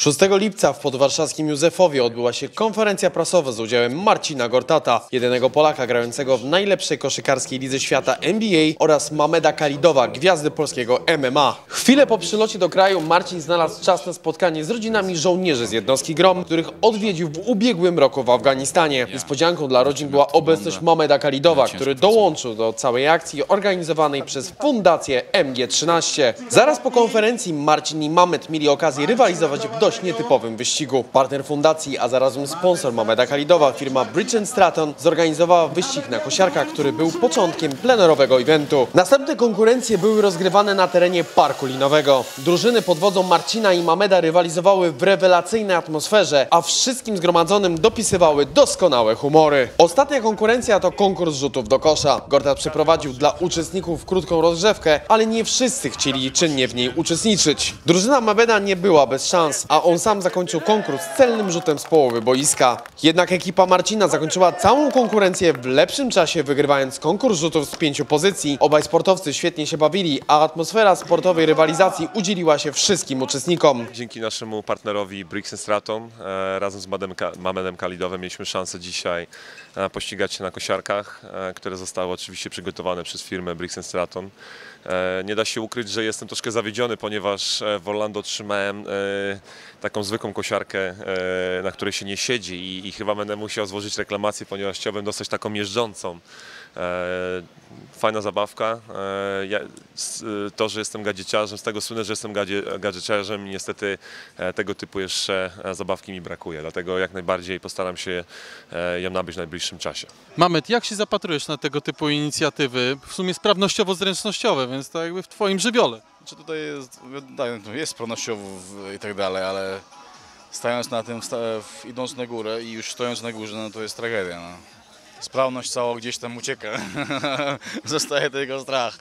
6 lipca w podwarszawskim Józefowie odbyła się konferencja prasowa z udziałem Marcina Gortata, jedynego Polaka grającego w najlepszej koszykarskiej lidze świata NBA oraz Mameda Kalidowa, gwiazdy polskiego MMA. Chwilę po przylocie do kraju Marcin znalazł czas na spotkanie z rodzinami żołnierzy z jednostki GROM, których odwiedził w ubiegłym roku w Afganistanie. Niespodzianką dla rodzin była obecność Mameda Kalidowa, który dołączył do całej akcji organizowanej przez Fundację MG13. Zaraz po konferencji Marcin i Mamed mieli okazję rywalizować w dość nietypowym wyścigu. Partner fundacji, a zarazem sponsor Mameda Kalidowa, firma Bridge Stratton, zorganizowała wyścig na kosiarkach, który był początkiem plenerowego eventu. Następne konkurencje były rozgrywane na terenie parku linowego. Drużyny pod wodzą Marcina i Mameda rywalizowały w rewelacyjnej atmosferze, a wszystkim zgromadzonym dopisywały doskonałe humory. Ostatnia konkurencja to konkurs rzutów do kosza. Gortat przeprowadził dla uczestników krótką rozgrzewkę, ale nie wszyscy chcieli czynnie w niej uczestniczyć. Drużyna Mameda nie była bez szans, a on sam zakończył konkurs celnym rzutem z połowy boiska. Jednak ekipa Marcina zakończyła całą konkurencję w lepszym czasie, wygrywając konkurs rzutów z pięciu pozycji. Obaj sportowcy świetnie się bawili, a atmosfera sportowej rywalizacji udzieliła się wszystkim uczestnikom. Dzięki naszemu partnerowi Briggs Stratton e, razem z Mamedem Kalidowem mieliśmy szansę dzisiaj e, pościgać się na kosiarkach, e, które zostały oczywiście przygotowane przez firmę Briggs Stratton. E, Nie da się ukryć, że jestem troszkę zawiedziony, ponieważ e, w Orlando trzymałem e, taką zwykłą kosiarkę, e, na której się nie siedzi i, i chyba będę musiał złożyć reklamację, ponieważ chciałbym dostać taką jeżdżącą. E, Fajna zabawka. E, Ja, to, że jestem gadzieciarzem, z tego słynę, że jestem gadzie, gadzieciarzem i niestety tego typu jeszcze zabawki mi brakuje. Dlatego jak najbardziej postaram się ją nabyć w najbliższym czasie. Mamet, jak się zapatrujesz na tego typu inicjatywy? W sumie sprawnościowo-zręcznościowe, więc to jakby w twoim żywiole. Tutaj jest, to jest sprawnościowo w- i tak dalej, ale stając na tym, idąc na górę i już stojąc na górze, no to jest tragedia. No. Sprawność cała gdzieś tam ucieka. Zostaje tylko strach.